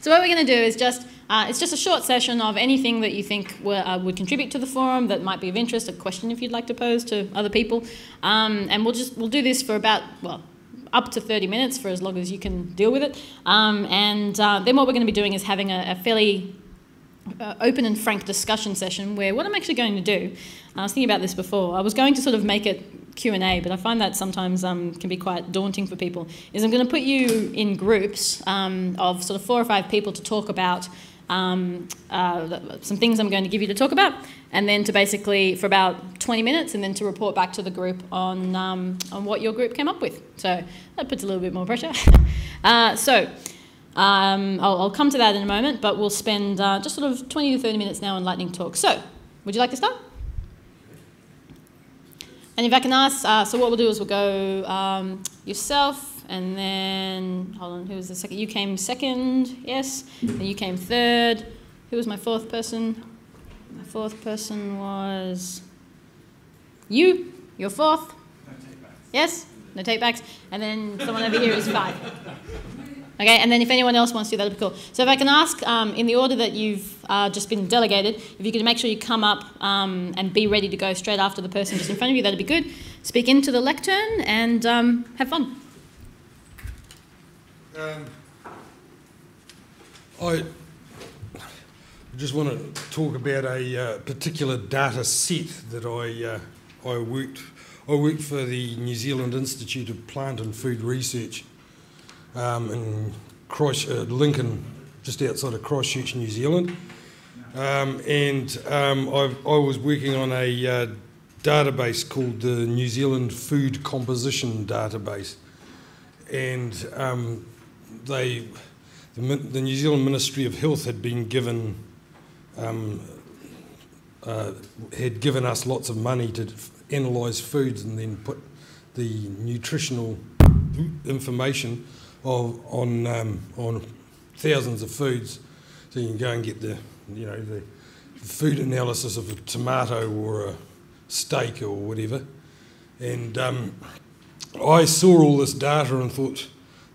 So what we're going to do is just, uh, it's just a short session of anything that you think uh, would contribute to the forum that might be of interest, a question if you'd like to pose to other people. Um, and we'll just, we'll do this for about, well, up to 30 minutes for as long as you can deal with it. Um, and uh, then what we're going to be doing is having a, a fairly uh, open and frank discussion session where what I'm actually going to do, I was thinking about this before, I was going to sort of make it Q&A, but I find that sometimes um, can be quite daunting for people, is I'm going to put you in groups um, of sort of four or five people to talk about um, uh, some things I'm going to give you to talk about, and then to basically for about 20 minutes, and then to report back to the group on um, on what your group came up with. So that puts a little bit more pressure. uh, so um, I'll, I'll, come to that in a moment, but we'll spend uh, just sort of 20 to 30 minutes now on lightning talk. So would you like to start? And if I can ask, uh, so what we'll do is we'll go um, yourself, and then, hold on, who was the second? You came second, yes. Then you came third. Who was my fourth person? My fourth person was you. You're fourth. No yes? No take backs. And then someone over here is five. Okay, and then if anyone else wants to, that'd be cool. So if I can ask, um, in the order that you've uh, just been delegated, if you could make sure you come up um, and be ready to go straight after the person just in front of you, that'd be good. Speak into the lectern and um, have fun. Um, I just want to talk about a uh, particular data set that I uh, I worked I worked for the New Zealand Institute of Plant and Food Research um, in Christ, uh, Lincoln, just outside of Christchurch, New Zealand, um, and um, I, was working on a uh, database called the New Zealand Food Composition Database, and um, they, the, the, New Zealand Ministry of Health had been given, um, uh, had given us lots of money to analyse foods and then put the nutritional information of, on um, on thousands of foods, so you can go and get the you know the food analysis of a tomato or a steak or whatever, and um, I saw all this data and thought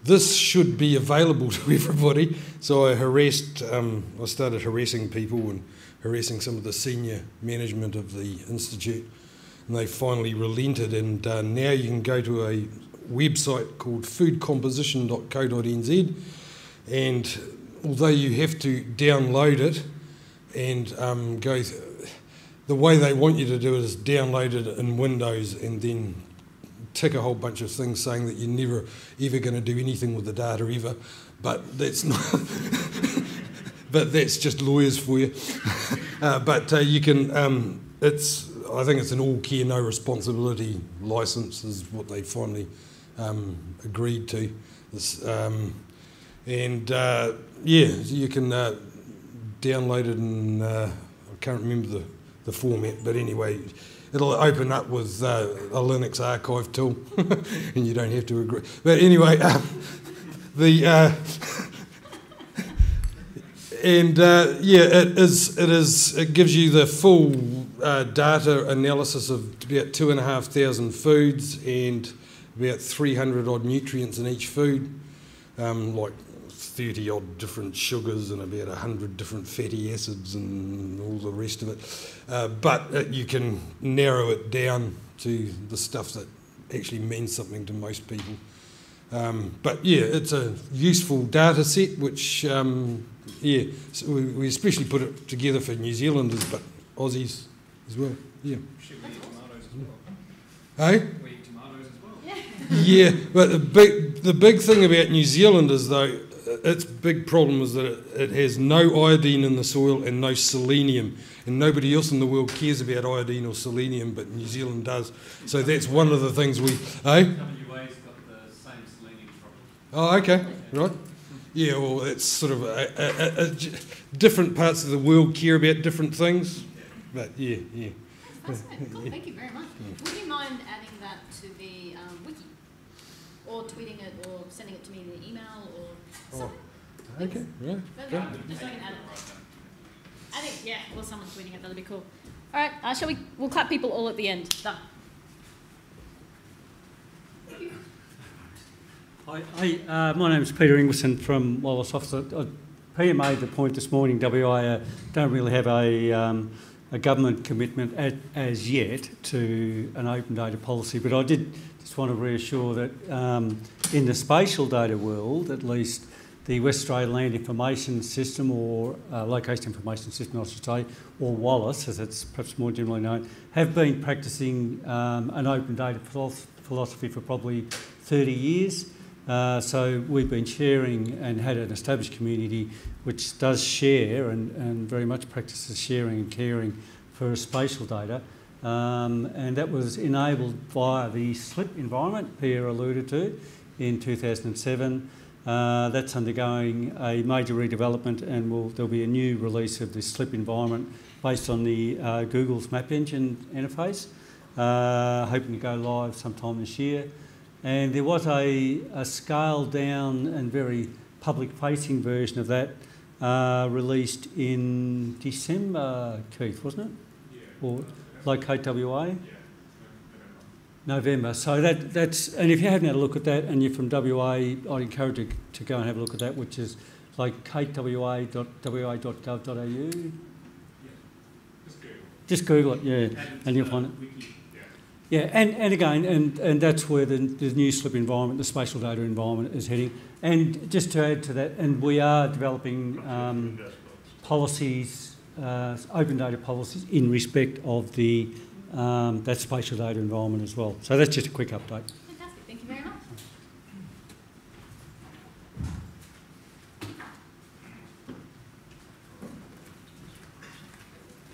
this should be available to everybody. So I harassed, um, I started harassing people and harassing some of the senior management of the institute, and they finally relented. And uh, now you can go to a website called foodcomposition.co.nz, and although you have to download it and um, go. Th- the way they want you to do it is download it in Windows and then tick a whole bunch of things saying that you're never ever going to do anything with the data ever, but that's not. but that's just lawyers for you. uh, but uh, you can. Um, it's. I think it's an all care no responsibility license is what they finally um, agreed to. Um, and uh, yeah, you can uh, download it and uh, I can't remember the, the format, but anyway, it'll open up with uh, a Linux archive tool, and you don't have to agree. But anyway, um, the uh, and uh, yeah, it is. It is. It gives you the full data analysis of about two and a half thousand foods and about three hundred odd nutrients in each food, um, like 30 odd different sugars and about 100 different fatty acids and all the rest of it. Uh, but uh, you can narrow it down to the stuff that actually means something to most people. Um, but yeah, it's a useful data set, which, um, yeah, so we, we, especially put it together for New Zealanders, but Aussies as well. Yeah. Should we tomatoes as well? Hey? Yeah, but the big, the big thing about New Zealand is, though, its big problem is that it, has no iodine in the soil and no selenium. And nobody else in the world cares about iodine or selenium, but New Zealand does. So that's one of the things we. Eh? Oh, okay, right. Yeah, well, it's sort of a, a, a, different parts of the world care about different things, but yeah, yeah. That's cool. Thank you very much. Would you mind adding that to the wiki, or tweeting it, or sending it to me in an email, or Oh, okay, yeah. Just so I can add it. I think, yeah, well, someone's tweeting it, that'll be cool. All right, uh, shall we? We'll clap people all at the end. Done. Hi, hi uh, my name is Peter Ingleson from WALIS Office. I Peter made the point this morning, WA uh, don't really have a, um, a government commitment at, as yet to an open data policy, but I did just want to reassure that um, in the spatial data world, at least, the West Australian Land Information System, or uh, Location Information System, I should say, or WALIS, as it's perhaps more generally known, have been practicing um, an open data philosophy for probably 30 years. Uh, so we've been sharing and had an established community which does share and, and very much practices sharing and caring for spatial data. Um, and that was enabled via the SLIP environment Pia alluded to in 2007. Uh, that's undergoing a major redevelopment and will, there'll be a new release of the SLIP environment based on the uh, Google's Map Engine interface, uh, hoping to go live sometime this year. And there was a, a scaled down and very public facing version of that uh, released in December, Keith, wasn't it? Yeah. Or Locate WA? Yeah. November. So that, that's, and if you haven't had a look at that and you're from WA, I'd encourage you to go and have a look at that, which is like locatewa.wa.gov.au. Yeah, just Google. Just Google it, yeah, and, and you'll find it. Wiki, yeah. yeah, and, and again, and, and that's where the, the new SLIP environment, the spatial data environment is heading. And just to add to that, and we are developing um, policies, uh, open data policies in respect of the um, that spatial data environment as well. So that's just a quick update. Fantastic, thank you very much.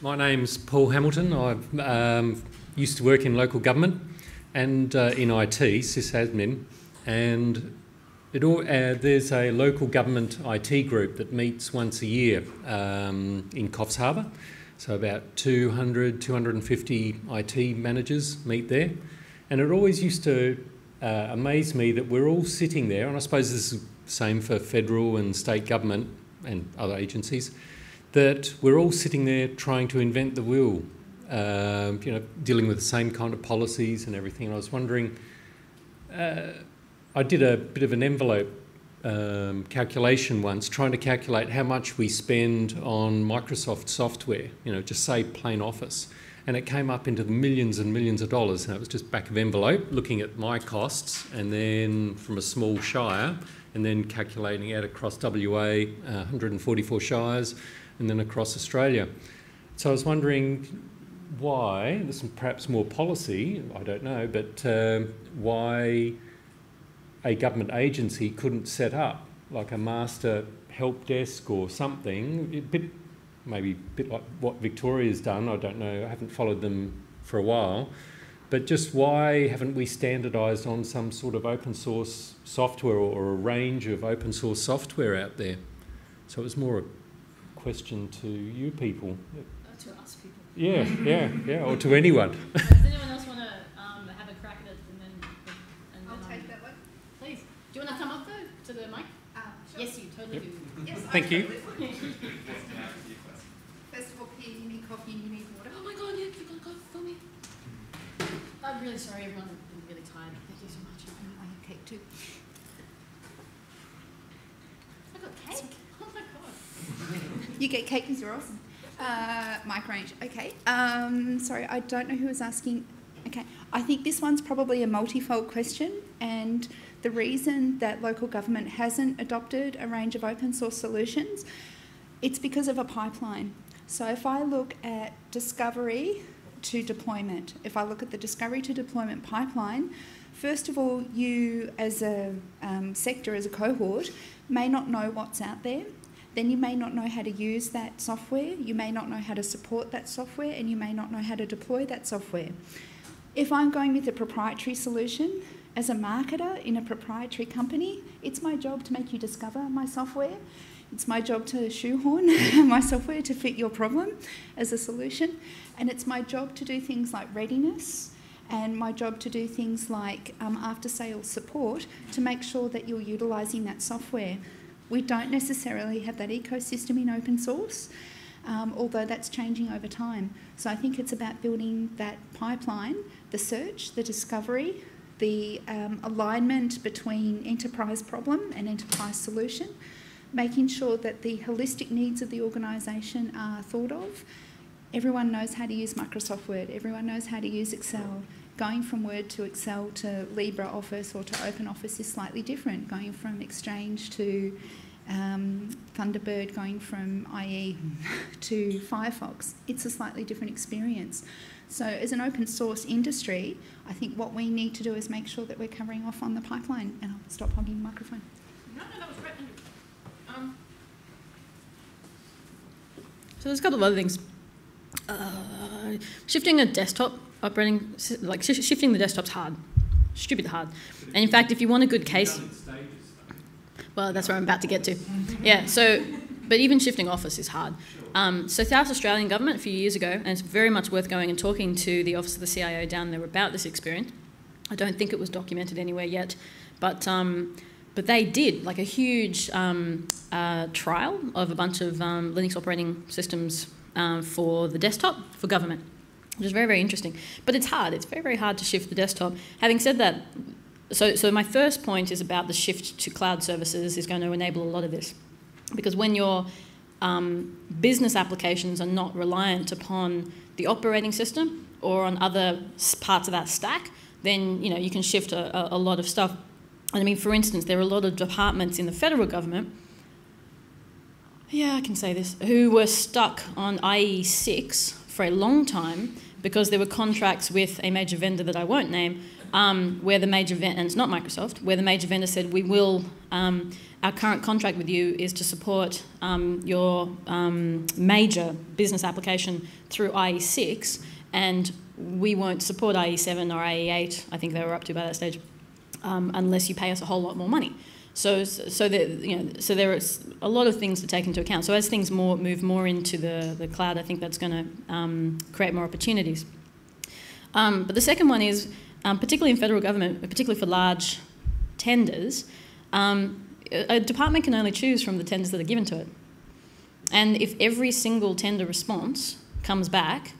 My name's Paul Hamilton. I um, used to work in local government and uh, in IT, sysadmin, and it all, uh, there's a local government IT group that meets once a year um, in Coffs Harbour. So about 200, 250 IT managers meet there. And it always used to uh, amaze me that we're all sitting there, and I suppose this is the same for federal and state government and other agencies, that we're all sitting there trying to invent the wheel, uh, you know, dealing with the same kind of policies and everything. And I was wondering, uh, I did a bit of an envelope um, calculation once, trying to calculate how much we spend on Microsoft software, you know, just say plain Office. And it came up into the millions and millions of dollars. And it was just back of envelope, looking at my costs, and then from a small shire, and then calculating out across WA, uh, 144 shires, and then across Australia. So I was wondering why, this is perhaps more policy, I don't know, but uh, why a government agency couldn't set up like a master help desk or something, a bit, maybe a bit like what Victoria's done. I don't know, I haven't followed them for a while. But just why haven't we standardised on some sort of open source software or a range of open source software out there? So it was more a question to you people. Uh, to us people. Yeah, yeah, yeah, or to anyone. Yes, you totally yep. do. Yes, Thank you. First of all, Pia, you need coffee and you need water. Oh my god, yeah, you got coffee for me. I'm really sorry, everyone. I'm really tired. Thank you so much. I have cake too. I got cake. Oh my god. you get cake because you're awesome. Uh, Mike Range. Okay. Um, sorry, I don't know who was asking. Okay. I think this one's probably a multifold question and the reason that local government hasn't adopted a range of open source solutions, it's because of a pipeline. So if I look at discovery to deployment, if I look at the discovery to deployment pipeline, first of all, you as a um, sector, as a cohort, may not know what's out there. Then you may not know how to use that software, you may not know how to support that software, and you may not know how to deploy that software. If I'm going with a proprietary solution, as a marketer in a proprietary company, it's my job to make you discover my software. It's my job to shoehorn my software to fit your problem as a solution. And it's my job to do things like readiness and my job to do things like um, after sales support to make sure that you're utilising that software. We don't necessarily have that ecosystem in open source. Um, although that's changing over time. So I think it's about building that pipeline, the search, the discovery, the um, alignment between enterprise problem and enterprise solution, making sure that the holistic needs of the organisation are thought of. Everyone knows how to use Microsoft Word, everyone knows how to use Excel. Going from Word to Excel to LibreOffice or to OpenOffice is slightly different. Going from Exchange to um, Thunderbird, going from IE to Firefox, it's a slightly different experience. So, as an open source industry, I think what we need to do is make sure that we're covering off on the pipeline. And I'll stop hogging the microphone. No, no, that was great. Um, so there's a couple of other things. Uh, shifting a desktop operating, like sh- shifting the desktop's hard, stupid hard. And in fact, if you want a good case, well, that's where I'm about to get to. Yeah. So, but even shifting office is hard. Um, so South Australian government a few years ago, and it's very much worth going and talking to the office of the CIO down there about this experience. I don't think it was documented anywhere yet, but um, but they did like a huge um, uh, trial of a bunch of um, Linux operating systems um, for the desktop for government, which is very very interesting. But it's hard. It's very very hard to shift the desktop. Having said that, so so my first point is about the shift to cloud services is going to enable a lot of this, because when your um, business applications are not reliant upon the operating system or on other parts of that stack, then you know you can shift a, a, lot of stuff. And I mean, for instance, there are a lot of departments in the federal government, yeah, I can say this, who were stuck on IE6 for a long time because there were contracts with a major vendor that I won't name, um, where the major vendor, and it's not Microsoft, where the major vendor said, we will, um, our current contract with you is to support um, your um, major business application through IE6, and we won't support IE7 or IE8, I think they were up to by that stage um, unless you pay us a whole lot more money. So, so that you know, so there is a lot of things to take into account. So as things more move more into the, the cloud, I think that's going to um, create more opportunities. But the second one is, um, particularly in federal government, particularly for large tenders, um, a department can only choose from the tenders that are given to it. And if every single tender response comes back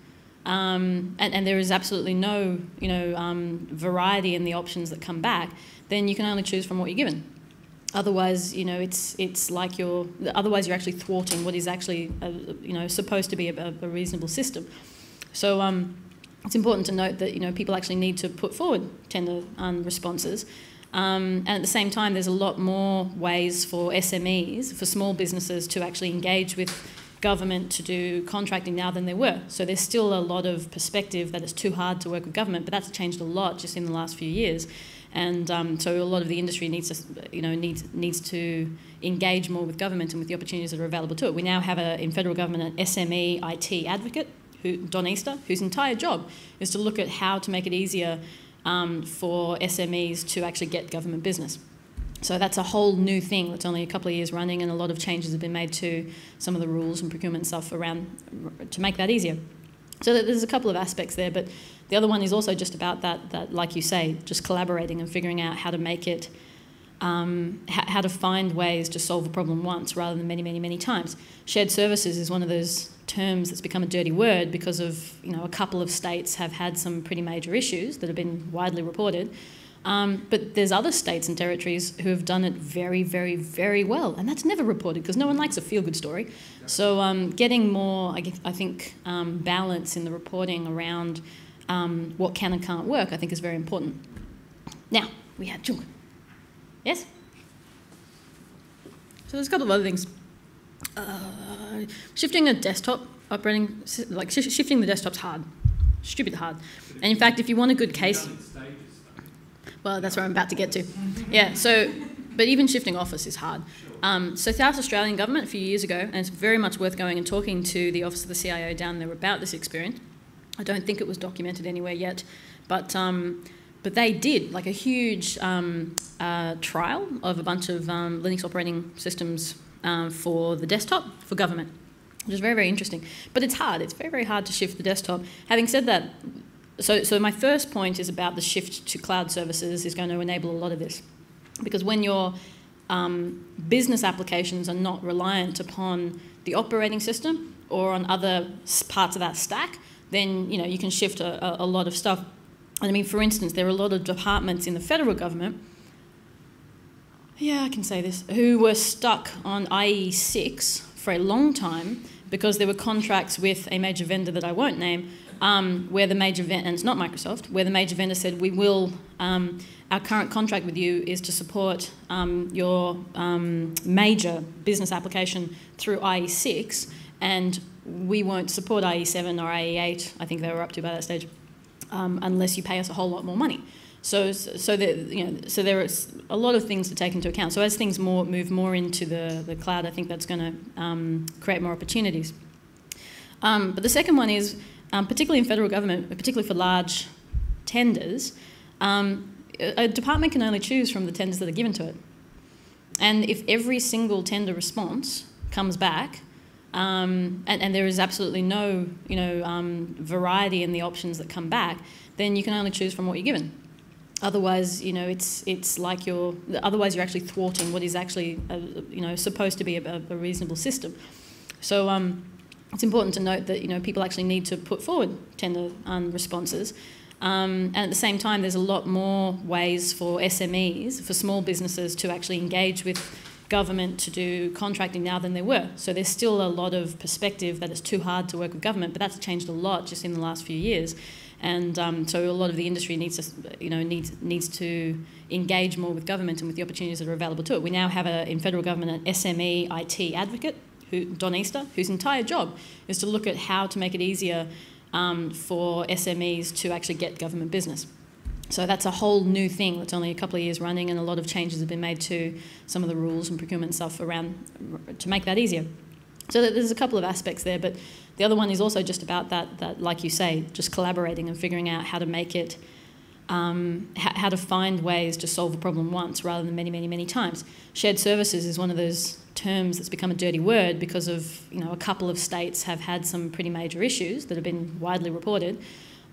um, and, and, there is absolutely no you know, um, variety in the options that come back, then you can only choose from what you're given. Otherwise, you know, it's, it's like you're, otherwise you're actually thwarting what is actually, a, you know, supposed to be a, a reasonable system. So um, it's important to note that, you know, people actually need to put forward tender um, responses. Um, and at the same time, there's a lot more ways for SMEs, for small businesses to actually engage with government to do contracting now than there were. So there's still a lot of perspective that it's too hard to work with government, but that's changed a lot just in the last few years. And um, so a lot of the industry needs to, you know, needs needs to engage more with government and with the opportunities that are available to it. We now have a, in federal government an SME IT advocate, who, Don Easter, whose entire job is to look at how to make it easier um, for SMEs to actually get government business. So that's a whole new thing that's only a couple of years running, and a lot of changes have been made to some of the rules and procurement stuff around to make that easier. So there's a couple of aspects there, but the other one is also just about that, that like you say, just collaborating and figuring out how to make it, um, how to find ways to solve a problem once rather than many, many, many times. Shared services is one of those terms that's become a dirty word because of you know a couple of states have had some pretty major issues that have been widely reported. Um, but there's other states and territories who have done it very, very, very well, and that's never reported because no one likes a feel-good story. So um, getting more, I, I think, um, balance in the reporting around um, what can and can't work, I think, is very important. Now we had Chung. Yes. So there's a couple of other things. Uh, shifting a desktop operating, like sh shifting the desktop's hard, stupid hard. And in fact, if you want a good case. Well, that's where I'm about to get to. Yeah, so, but even shifting office is hard. Um, so South Australian government a few years ago, and it's very much worth going and talking to the office of the CIO down there about this experience. I don't think it was documented anywhere yet, but um, but they did like a huge um, uh, trial of a bunch of um, Linux operating systems um, for the desktop for government, which is very very interesting. But it's hard. It's very very hard to shift the desktop. Having said that, so, so my first point is about the shift to cloud services is going to enable a lot of this. Because when your um, business applications are not reliant upon the operating system or on other parts of that stack, then you know you can shift a, a, lot of stuff. I mean, for instance, there are a lot of departments in the federal government, yeah, I can say this, who were stuck on IE6 for a long time because there were contracts with a major vendor that I won't name, um, where the major vendor, and it's not Microsoft, where the major vendor said, we will, um, our current contract with you is to support um, your um, major business application through IE6, and we won't support IE7 or IE8, I think they were up to by that stage, um, unless you pay us a whole lot more money. So, so that you know, so there is a lot of things to take into account. So as things more move more into the, the cloud, I think that's going to um, create more opportunities. Um, but the second one is, um, particularly in federal government, particularly for large tenders, um, a department can only choose from the tenders that are given to it. And if every single tender response comes back, um, and, and, there is absolutely no you know, um, variety in the options that come back, then you can only choose from what you're given. Otherwise, you know, it's it's like you're. Otherwise, you're actually thwarting what is actually, a, you know, supposed to be a, a reasonable system. So um, it's important to note that you know people actually need to put forward tender um, responses. Um, and at the same time, there's a lot more ways for SMEs, for small businesses, to actually engage with government to do contracting now than there were. So there's still a lot of perspective that it's too hard to work with government, but that's changed a lot just in the last few years and um, so a lot of the industry needs to, you know, needs needs to engage more with government and with the opportunities that are available to it. We now have a, in federal government an SME IT advocate, who, Don Easter, whose entire job is to look at how to make it easier um, for SMEs to actually get government business. So that's a whole new thing that's only a couple of years running, and a lot of changes have been made to some of the rules and procurement stuff around to make that easier. So there's a couple of aspects there, but the other one is also just about that, that like you say, just collaborating and figuring out how to make it, um, how to find ways to solve a problem once rather than many, many, many times. Shared services is one of those terms that's become a dirty word because of, you know, a couple of states have had some pretty major issues that have been widely reported.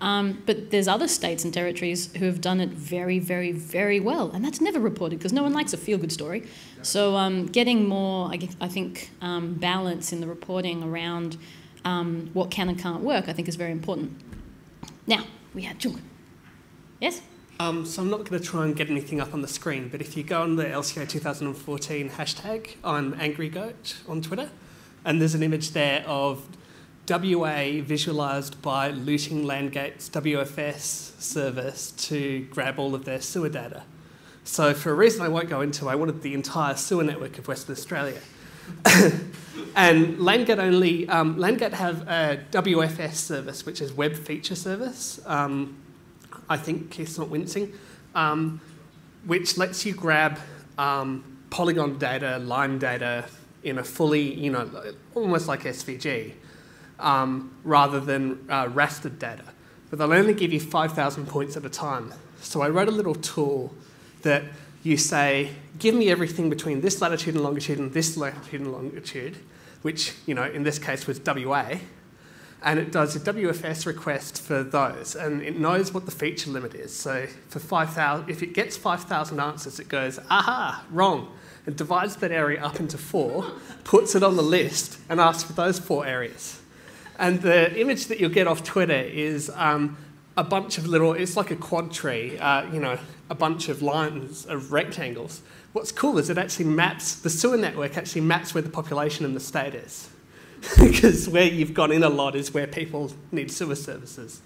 Um, but there's other states and territories who have done it very, very, very well, and that's never reported because no one likes a feel-good story. So um, getting more, I, I think, um, balance in the reporting around um, what can and can't work, I think, is very important. Now we had Chung. Yes. Um, so I'm not going to try and get anything up on the screen, but if you go on the LCA 2014 hashtag, I'm Angry Goat on Twitter, and there's an image there of WA visualised by looting Landgate's WFS service to grab all of their sewer data. So, for a reason I won't go into, I wanted the entire sewer network of Western Australia. and Landgate only, um, have a WFS service, which is Web Feature Service. Um, I think Keith's not wincing, um, which lets you grab um, polygon data, line data in a fully, you know, almost like SVG um, rather than uh, rastered data. But they'll only give you 5,000 points at a time. So I wrote a little tool that you say, give me everything between this latitude and longitude and this latitude and longitude, which, you know, in this case was WA, and it does a WFS request for those, and it knows what the feature limit is. So for 5,000, if it gets 5,000 answers, it goes, aha, wrong, and divides that area up into four, puts it on the list, and asks for those four areas. And the image that you'll get off Twitter is um, a bunch of little, it's like a quad tree, uh, you know, a bunch of lines of rectangles. What's cool is it actually maps, the sewer network actually maps where the population in the state is. because where you've gone in a lot is where people need sewer services.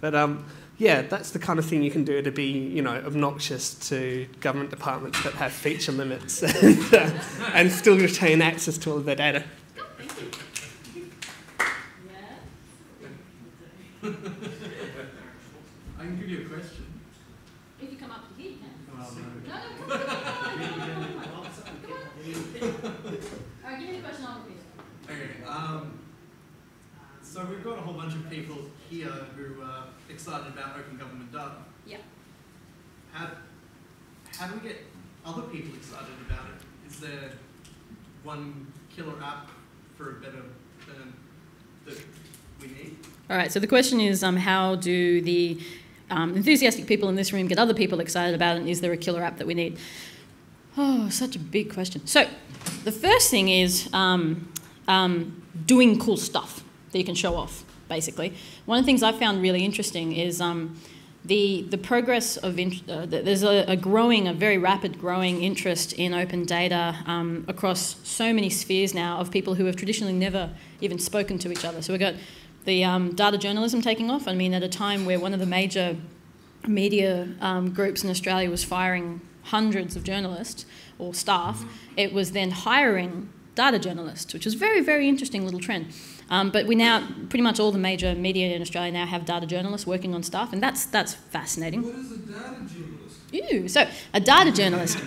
But um, yeah, that's the kind of thing you can do to be, you know, obnoxious to government departments that have feature limits and, uh, and still retain access to all of their data. I can give you a question. If you come up to here, you can. Oh, no. No, no, come on. All right, give me the question, I'll repeat it. Okay. Um, so we've got a whole bunch of people here who are excited about open government data. Yeah. How, how do we get other people excited about it? Is there one killer app for a better term that we need? All right, so the question is um, how do the um, enthusiastic people in this room get other people excited about it, and is there a killer app that we need? Oh, such a big question. So, the first thing is um, um doing cool stuff that you can show off, basically. One of the things I found really interesting is um, the the progress of uh, there's a, a growing, a very rapid growing interest in open data um, across so many spheres now of people who have traditionally never even spoken to each other. So we've got the um, data journalism taking off. I mean, at a time where one of the major media um, groups in Australia was firing hundreds of journalists or staff, it was then hiring data journalists, which was very, very interesting little trend. Um, but we now, pretty much all the major media in Australia now have data journalists working on stuff, and that's that's fascinating. What is a data journalist? Ew. So, a data journalist.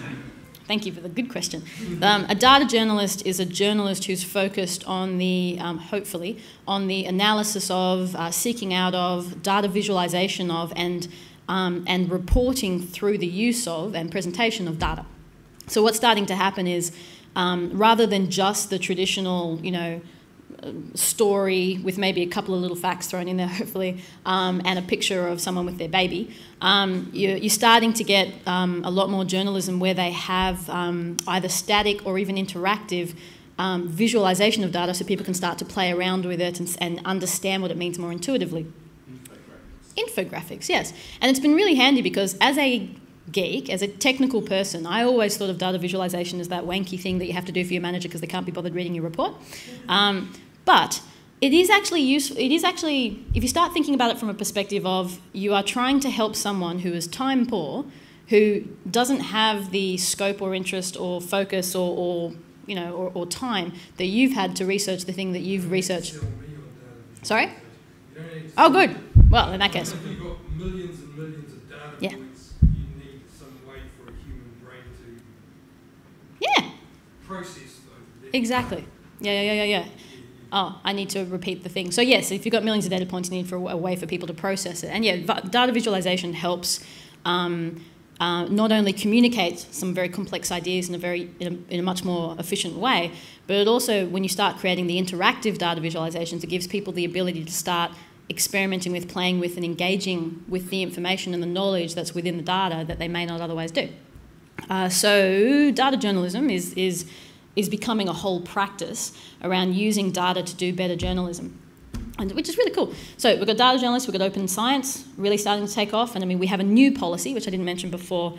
Thank you for the good question. Um, a data journalist is a journalist who's focused on the, um, hopefully, on the analysis of, uh, seeking out of, data visualization of, and um, and reporting through the use of and presentation of data. So, what's starting to happen is, um, rather than just the traditional, you know, story with maybe a couple of little facts thrown in there, hopefully, um, and a picture of someone with their baby, um, you're, you're, starting to get um, a lot more journalism where they have um, either static or even interactive um, visualization of data so people can start to play around with it and, and understand what it means more intuitively. Infographics. Infographics, yes. And it's been really handy because as a geek, as a technical person, I always thought of data visualization as that wanky thing that you have to do for your manager because they can't be bothered reading your report. Um, but it is actually useful. It is actually, if you start thinking about it from a perspective of you are trying to help someone who is time poor, who doesn't have the scope or interest or focus or, or you know, or, or, time that you've had to research the thing that you've researched. Sorry? Oh, good. Well, in that case. If you've got millions and millions of data yeah. points, you need some way for a human brain to yeah. process those. Exactly. Yeah, yeah, yeah, yeah oh, I need to repeat the thing. So yes, if you've got millions of data points, you need for a way for people to process it. And yeah, data visualization helps um, uh, not only communicate some very complex ideas in a very in a, in a, much more efficient way, but it also, when you start creating the interactive data visualizations, it gives people the ability to start experimenting with, playing with, and engaging with the information and the knowledge that's within the data that they may not otherwise do. Uh, so data journalism is is is becoming a whole practice around using data to do better journalism. And, which is really cool. So we've got data journalists, we've got open science really starting to take off. And I mean, we have a new policy, which I didn't mention before,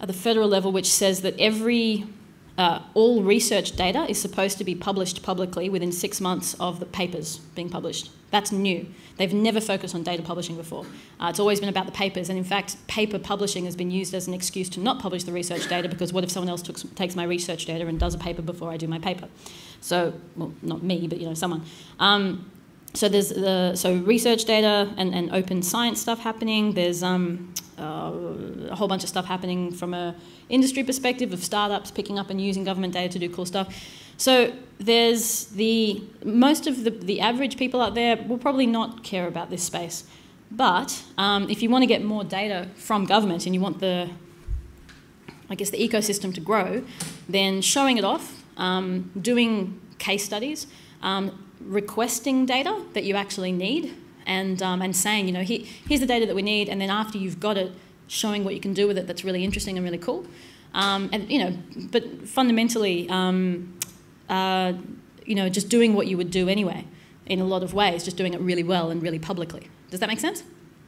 at the federal level, which says that every uh, all research data is supposed to be published publicly within six months of the papers being published. That's new. They've never focused on data publishing before. Uh, it's always been about the papers, and in fact, paper publishing has been used as an excuse to not publish the research data because what if someone else took, takes my research data and does a paper before I do my paper? So, well, not me, but you know, someone. Um, so there's the so research data and, and open science stuff happening. There's um, uh, a whole bunch of stuff happening from a industry perspective of startups picking up and using government data to do cool stuff. So there's the most of the, the average people out there will probably not care about this space. But um, if you want to get more data from government and you want the, I guess, the ecosystem to grow, then showing it off, um, doing case studies, um, requesting data that you actually need, and, um, and saying, you know, Here, here's the data that we need, and then after you've got it, showing what you can do with it that's really interesting and really cool. Um, and, you know, but fundamentally, um, uh, you know, just doing what you would do anyway in a lot of ways, just doing it really well and really publicly. Does that make sense?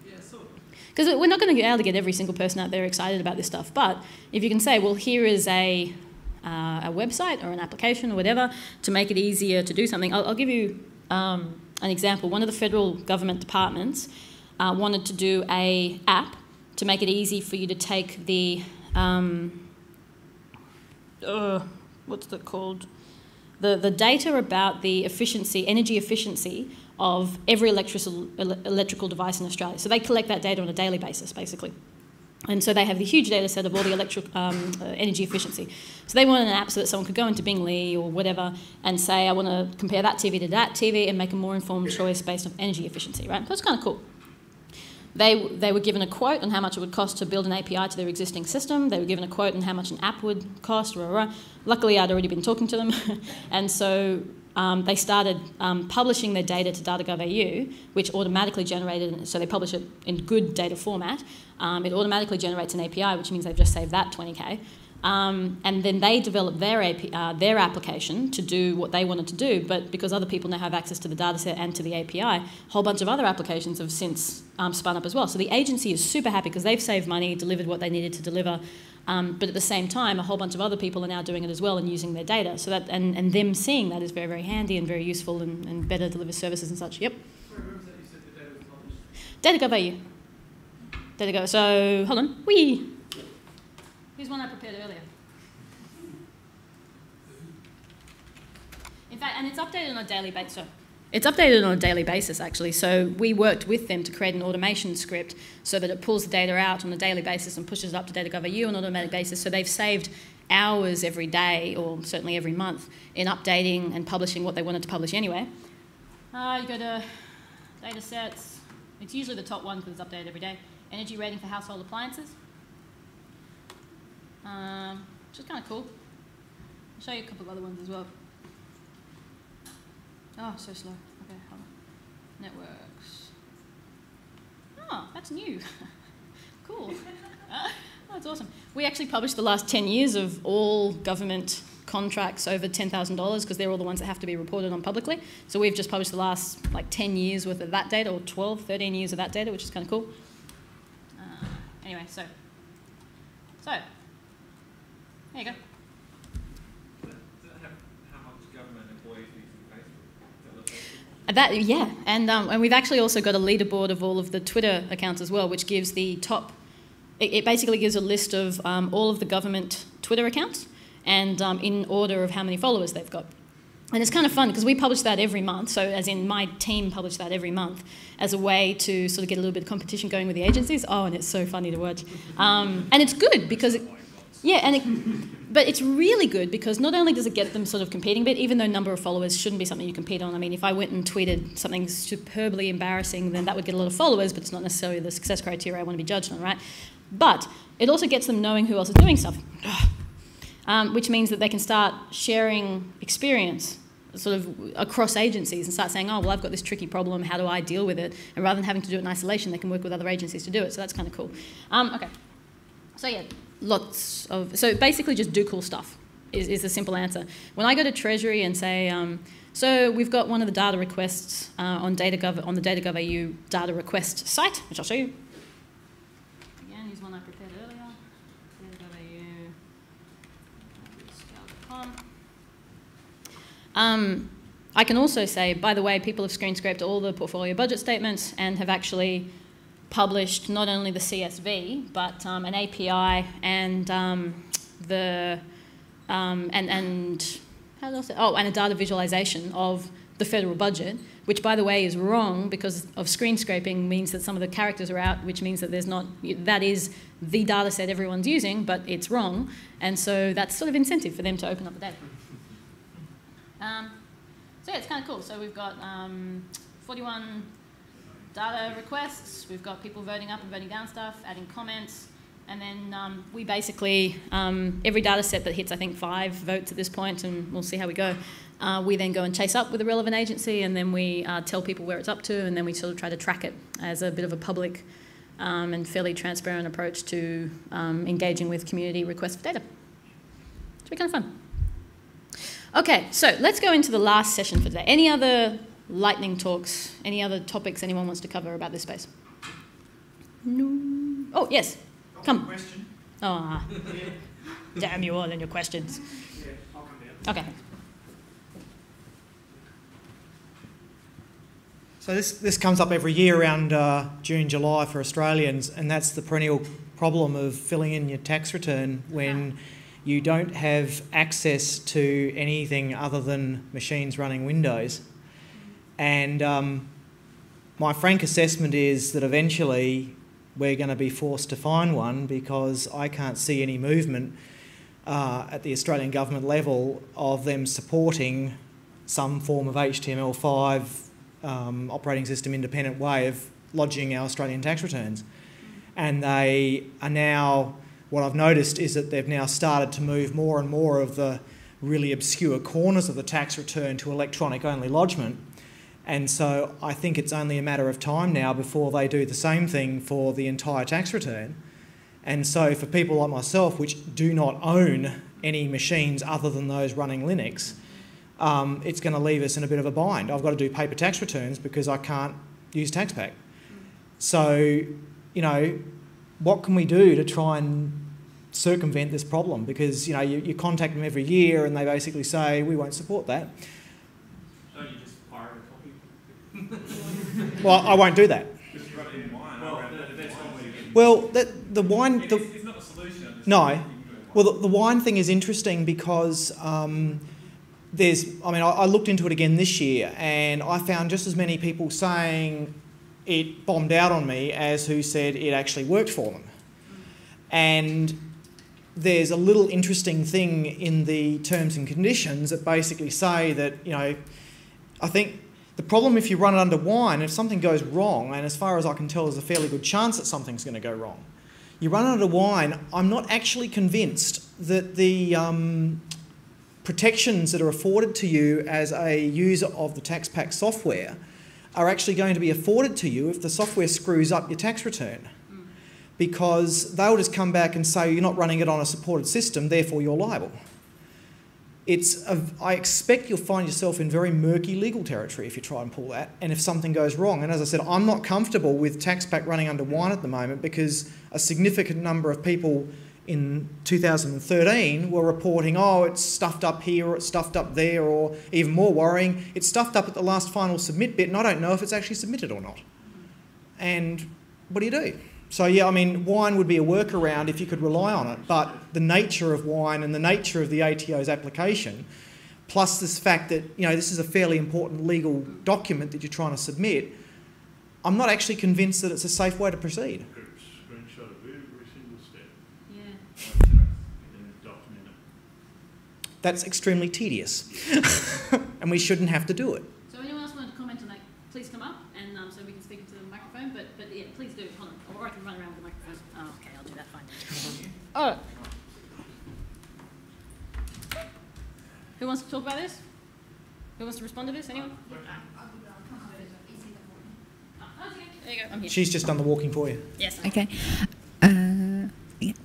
Yeah, sort of. Because we're not going to be able to get every single person out there excited about this stuff, but if you can say, well, here is a, uh, a website or an application or whatever to make it easier to do something, I'll, I'll give you um, an example. One of the federal government departments uh, wanted to do a app to make it easy for you to take the um, uh, what's it called? the, the data about the efficiency, energy efficiency of every electrical, electrical device in Australia. So they collect that data on a daily basis, basically. And so they have the huge data set of all the electric um, uh, energy efficiency. So they wanted an app so that someone could go into Bing.ly or whatever and say, I want to compare that TV to that TV and make a more informed choice based on energy efficiency, right? That's kind of cool. They, they were given a quote on how much it would cost to build an API to their existing system. They were given a quote on how much an app would cost. Rah, rah. Luckily, I'd already been talking to them. and so um, they started um, publishing their data to data.gov.au, which automatically generated, so they publish it in good data format. Um, it automatically generates an API, which means they've just saved that 20k. Um, and then they developed their, AP, uh, their application to do what they wanted to do, but because other people now have access to the dataset and to the API, a whole bunch of other applications have since um, spun up as well. So the agency is super happy because they've saved money, delivered what they needed to deliver, um, but at the same time, a whole bunch of other people are now doing it as well and using their data. So that and, and them seeing that is very very handy and very useful and, and better delivers services and such. Yep. Sorry, that you said the data was published? Data.gov.au. Go. So hold on. Wee. Here's one I prepared earlier. In fact, and it's updated on a daily basis. So it's updated on a daily basis, actually. So we worked with them to create an automation script so that it pulls the data out on a daily basis and pushes it up to data.gov.au on an automatic basis. So they've saved hours every day, or certainly every month, in updating and publishing what they wanted to publish anyway. Uh, you go to data sets. It's usually the top one because it's updated every day. Energy rating for household appliances, um, which is kind of cool. I'll show you a couple of other ones as well. Oh, so slow. Okay, hold on. Networks. Oh, that's new. cool. Uh, that's awesome. We actually published the last 10 years of all government contracts over $10,000 because they're all the ones that have to be reported on publicly. So we've just published the last like 10 years worth of that data or 12, 13 years of that data, which is kind of cool. Uh, anyway, so. So. There you go. Does that have how much government employees using Facebook? Is that what Facebook- Uh, That yeah, and um, and we've actually also got a leaderboard of all of the Twitter accounts as well, which gives the top. It, it basically gives a list of um, all of the government Twitter accounts and um, in order of how many followers they've got. And it's kind of fun because we publish that every month. So, as in my team publish that every month as a way to sort of get a little bit of competition going with the agencies. Oh, and it's so funny to watch. Um, and it's good because, it, yeah, and it, but it's really good because not only does it get them sort of competing, but even though number of followers shouldn't be something you compete on. I mean, if I went and tweeted something superbly embarrassing, then that would get a lot of followers, but it's not necessarily the success criteria I want to be judged on, right? But it also gets them knowing who else is doing stuff um, which means that they can start sharing experience sort of across agencies and start saying, oh, well, I've got this tricky problem, how do I deal with it? And rather than having to do it in isolation, they can work with other agencies to do it. So that's kind of cool. Um, okay. So, yeah, lots of. So, basically, just do cool stuff is, is the simple answer. When I go to Treasury and say, um, so we've got one of the data requests uh, on, DataGov, on the DataGov.au data request site, which I'll show you. Again, here's one I prepared earlier. Um, I can also say, by the way, people have screen scraped all the portfolio budget statements and have actually published not only the CSV but um, an API and um, the um, and and how else? Oh, and a data visualization of the federal budget, which by the way is wrong because of screen scraping means that some of the characters are out, which means that there's not that is the data set everyone's using, but it's wrong, and so that's sort of incentive for them to open up the data. Um, so yeah, it's kind of cool. So we've got um, 41 data requests. We've got people voting up and voting down stuff, adding comments, and then um, we basically um, every data set that hits I think five votes at this point, and we'll see how we go. Uh, we then go and chase up with the relevant agency, and then we uh, tell people where it's up to, and then we sort of try to track it as a bit of a public um, and fairly transparent approach to um, engaging with community requests for data. It's really kind of fun. Okay, so let's go into the last session for today. Any other lightning talks? Any other topics anyone wants to cover about this space? No. Oh, yes. Come. Question. Oh, damn you all and your questions. Yeah, I'll come down. Okay. So this, this comes up every year around uh, June, July for Australians, and that's the perennial problem of filling in your tax return when you don't have access to anything other than machines running Windows. And um, my frank assessment is that eventually we're going to be forced to find one because I can't see any movement uh, at the Australian government level of them supporting some form of HTML5 um, operating system independent way of lodging our Australian tax returns. And they are now, what I've noticed is that they've now started to move more and more of the really obscure corners of the tax return to electronic only lodgement. And so I think it's only a matter of time now before they do the same thing for the entire tax return. And so for people like myself, which do not own any machines other than those running Linux, um, it's going to leave us in a bit of a bind. I've got to do paper tax returns because I can't use TaxPack. So, you know, what can we do to try and circumvent this problem? Because, you know, you, you contact them every year and they basically say, we won't support that. Don't you just pirate a copy? Well, I won't do that. Well, that, the wine... The, it's not a solution. No. Well, the, the wine thing is interesting because um, there's, I mean, I, I looked into it again this year and I found just as many people saying it bombed out on me as who said it actually worked for them. And there's a little interesting thing in the terms and conditions that basically say that, you know, I think the problem if you run it under wine, if something goes wrong, and as far as I can tell, there's a fairly good chance that something's going to go wrong. You run it under wine, I'm not actually convinced that the um, protections that are afforded to you as a user of the TaxPack software are actually going to be afforded to you if the software screws up your tax return. Because they'll just come back and say you're not running it on a supported system, therefore you're liable. It's a, I expect you'll find yourself in very murky legal territory if you try and pull that, and if something goes wrong. And as I said, I'm not comfortable with TaxPack running under wine at the moment because a significant number of people in 2013 were reporting, oh, it's stuffed up here or it's stuffed up there, or even more worrying, it's stuffed up at the last final submit bit, and I don't know if it's actually submitted or not. And what do you do? So, yeah, I mean, wine would be a workaround if you could rely on it, but the nature of wine and the nature of the ATO's application, plus this fact that, you know, this is a fairly important legal document that you're trying to submit, I'm not actually convinced that it's a safe way to proceed. Screenshot of every single step. Yeah. And then document it. That's extremely tedious, and we shouldn't have to do it. So anyone else want to comment on that, please come up and um, so we can speak into the microphone. But but yeah, please do. Hold on. Or I can run around with the microphone. Oh, okay, I'll do that. Fine. Oh. Who wants to talk about this? Who wants to respond to this? Anyone? Ah, okay. There you go. I'm here. She's just done the walking for you. Yes. Okay.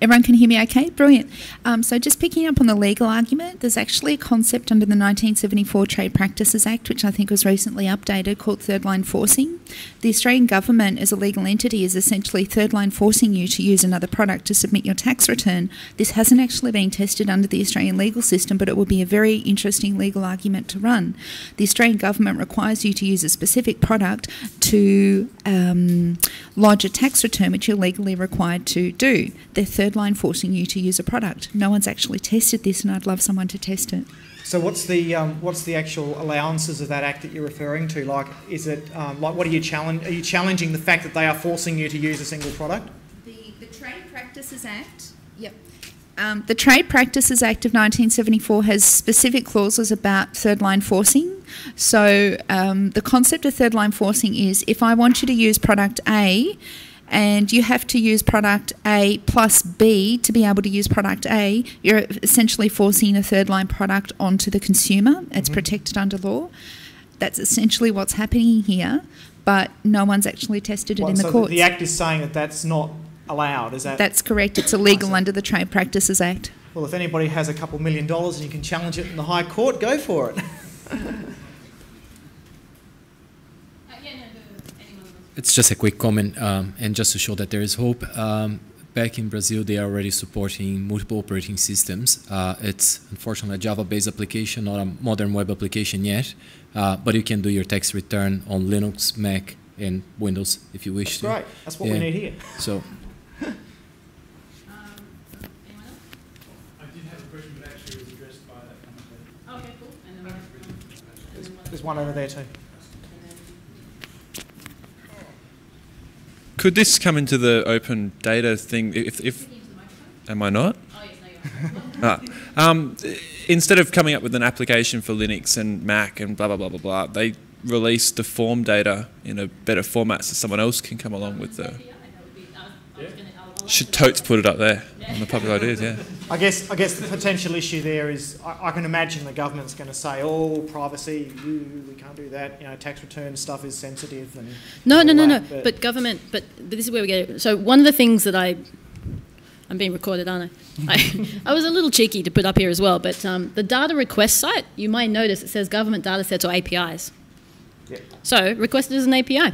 Everyone can hear me okay? Brilliant. Um, so, just picking up on the legal argument, there's actually a concept under the 1974 Trade Practices Act, which I think was recently updated, called third line forcing. The Australian government, as a legal entity, is essentially third line forcing you to use another product to submit your tax return. This hasn't actually been tested under the Australian legal system, but it would be a very interesting legal argument to run. The Australian government requires you to use a specific product to um, lodge a tax return, which you're legally required to do. They're third line forcing you to use a product. No one's actually tested this, and I'd love someone to test it. So, what's the um, what's the actual allowances of that act that you're referring to? Like, is it um, like what are you challenge? Are you challenging the fact that they are forcing you to use a single product? The, the Trade Practices Act. Yep. Um, the Trade Practices Act of 1974 has specific clauses about third line forcing. So um, the concept of third line forcing is if I want you to use product A and you have to use product A plus B to be able to use product A, you're essentially forcing a third line product onto the consumer. It's mm-hmm. protected under law. That's essentially what's happening here, but no one's actually tested it What- in the so courts. the act is saying that that's not allowed. Is that? That's correct. It's illegal under the Trade Practices Act. well, if anybody has a couple million dollars and you can challenge it in the High Court, go for it. Uh, yeah, no, the, anyone else? It's just a quick comment, um, and just to show that there is hope. Um, back in Brazil, they are already supporting multiple operating systems. Uh, it's unfortunately a Java-based application, not a modern web application yet, uh, but you can do your tax return on Linux, Mac, and Windows if you wish to. Great. That's what we need here. So Um, anyone else? I did have a question, but actually it was addressed by that company. Oh, okay, cool. And then, um, and then There's one over there too. Could this come into the open data thing? If, if Speaking into the microphone. am I not? Oh yes, no. Ah. Um, instead of coming up with an application for Linux and Mac and blah blah blah blah blah, they release the form data in a better format so someone else can come along with the. Yeah, that would be. I was, I was gonna. I'll, Should totes put it up there on the public ideas, yeah. I guess I guess the potential issue there is I, I can imagine the government's going to say, "Oh, privacy, ooh, we can't do that." You know, tax return stuff is sensitive and No, all no, no, no. that, But, government, but, but this is where we get it. So one of the things that I, I'm being recorded, aren't I? I, I was a little cheeky to put up here as well. But um, the data request site, you might notice it says government data sets or APIs. Yeah. So request it as an API,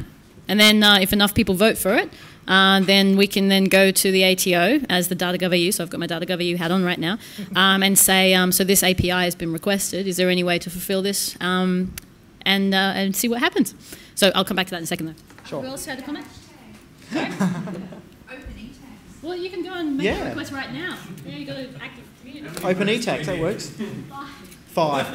and then uh, if enough people vote for it. Uh, then we can then go to the ATO as the data.gov.au, so I've got my data.gov.au hat on right now, um, and say, um, so this API has been requested. Is there any way to fulfill this? Um, and, uh, and see what happens. So I'll come back to that in a second, though. Sure. Who else had a comment? Well, you can go and make Yeah. a request right now. Yeah, you got to active community. Open e-tax, that works. Five.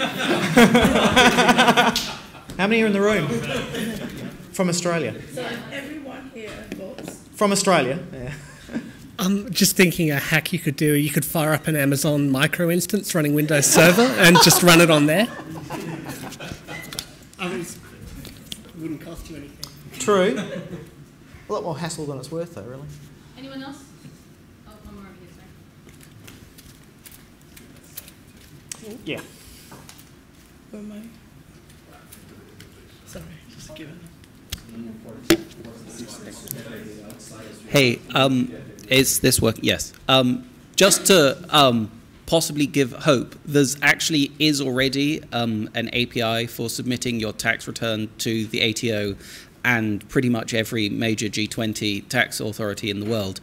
How many are in the room? From Australia. So everyone here votes. From Australia. Yeah. I'm just thinking a hack you could do. You could fire up an Amazon micro instance running Windows Server and just run it on there. I mean, it wouldn't cost you anything. True. A lot more hassle than it's worth, though, really. Anyone else? Oh, one more over here, sorry. Yeah. Where am I? Sorry, just give it. Hey, um, is this working? Yes. Um, just to um, possibly give hope, there's actually is already um, an API for submitting your tax return to the ATO and pretty much every major G20 tax authority in the world,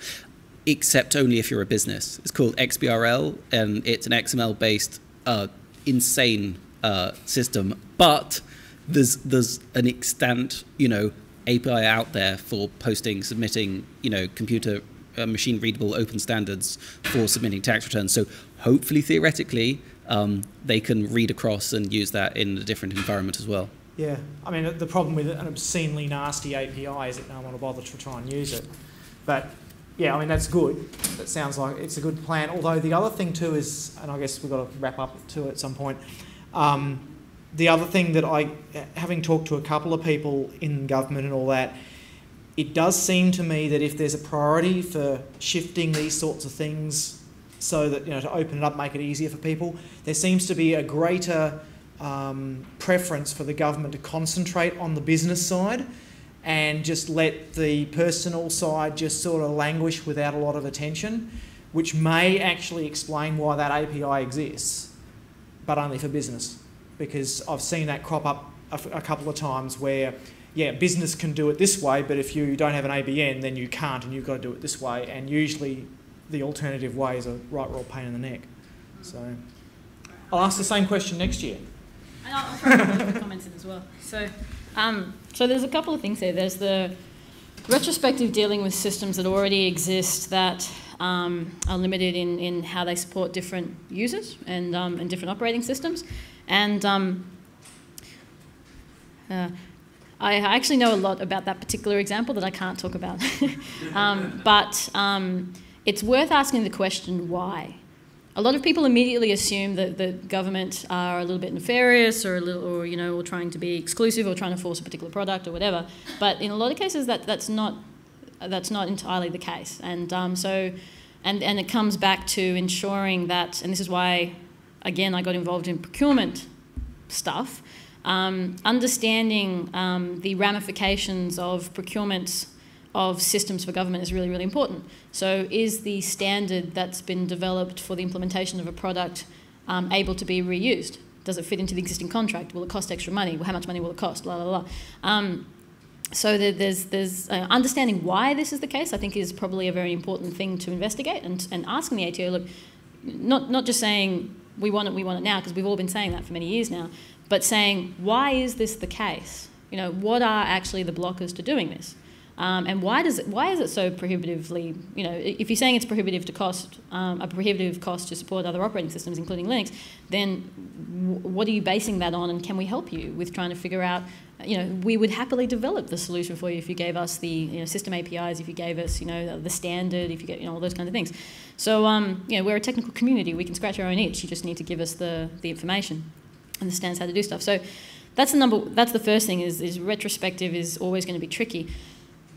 except only if you're a business. It's called XBRL, and it's an XML-based, uh, insane uh, system, but there's there's an extant, you know, API out there for posting, submitting, you know, computer uh, machine readable open standards for submitting tax returns. So hopefully, theoretically, um, they can read across and use that in a different environment as well. Yeah, I mean, the problem with an obscenely nasty API is that no one will bother to try and use it. But yeah, I mean, that's good. That sounds like it's a good plan. Although the other thing too is, and I guess we've got to wrap up to it at some point. Um, the other thing that I, having talked to a couple of people in government and all that, it does seem to me that if there's a priority for shifting these sorts of things so that, you know, to open it up, make it easier for people, there seems to be a greater um, preference for the government to concentrate on the business side and just let the personal side just sort of languish without a lot of attention, which may actually explain why that API exists, but only for business. Because I've seen that crop up a, couple of times where, yeah, business can do it this way, but if you don't have an ABN, then you can't, and you've got to do it this way. And usually, the alternative way is a right royal pain in the neck. So, I'll ask the same question next year. And I'll, throw comments in as well. So, um, so there's a couple of things there. There's the retrospective dealing with systems that already exist that um, are limited in, in how they support different users and, um, and different operating systems. And um, uh, I actually know a lot about that particular example that I can't talk about. um, but um, it's worth asking the question why. A lot of people immediately assume that the government are a little bit nefarious or a little, or you know, or trying to be exclusive or trying to force a particular product or whatever. But in a lot of cases, that that's not that's not entirely the case. And um, so, and and it comes back to ensuring that, and this is why, again, I got involved in procurement stuff. Um, understanding um, the ramifications of procurement of systems for government is really, really important. So, is the standard that's been developed for the implementation of a product um, able to be reused? Does it fit into the existing contract? Will it cost extra money? Well, how much money will it cost? La la la. Um, so there's there's uh, understanding why this is the case. I think is probably a very important thing to investigate and and asking the ATO. Look, not not just saying we want it, we want it now, because we've all been saying that for many years now, but saying why is this the case? You know, what are actually the blockers to doing this? Um, and why does it, why is it so prohibitively, you know, if you're saying it's prohibitive to cost, um, a prohibitive cost to support other operating systems, including Linux, then what are you basing that on and can we help you with trying to figure out, you know, we would happily develop the solution for you if you gave us the, you know, system APIs, if you gave us, you know, the standard, if you get, you know, all those kinds of things. So, um, you know, we're a technical community, we can scratch our own itch, you just need to give us the, the information, understands how to do stuff. So that's the number, that's the first thing is, is retrospective is always going to be tricky.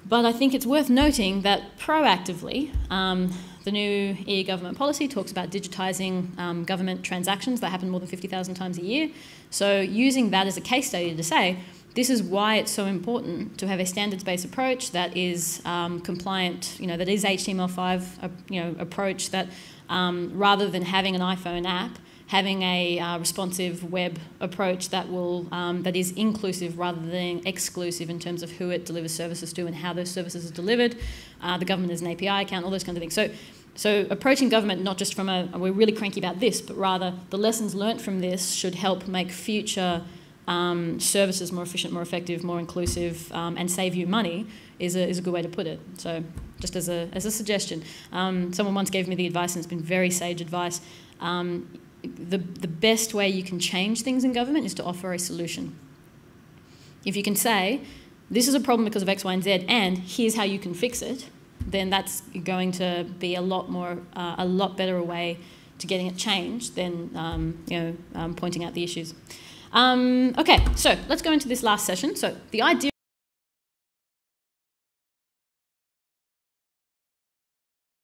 But I think it's worth noting that proactively, um, the new EU government policy talks about digitising um, government transactions that happen more than 50,000 times a year. So, using that as a case study to say, this is why it's so important to have a standards-based approach that is um, compliant, you know, that is HTML5, uh, you know, approach that um, rather than having an iPhone app, having a uh, responsive web approach that will um, that is inclusive rather than exclusive in terms of who it delivers services to and how those services are delivered. Uh, the government has an API account, all those kinds of things. So. So approaching government not just from a we're really cranky about this, but rather the lessons learnt from this should help make future um, services more efficient, more effective, more inclusive, um, and save you money is a, is a good way to put it. So just as a, as a suggestion. Um, someone once gave me the advice, and it's been very sage advice. The, the best way you can change things in government is to offer a solution. If you can say, this is a problem because of X, Y, and Z, and here's how you can fix it, then that's going to be a lot more, uh, a lot better a way to getting it changed than um, you know um, pointing out the issues. Um, okay, so let's go into this last session. So the idea.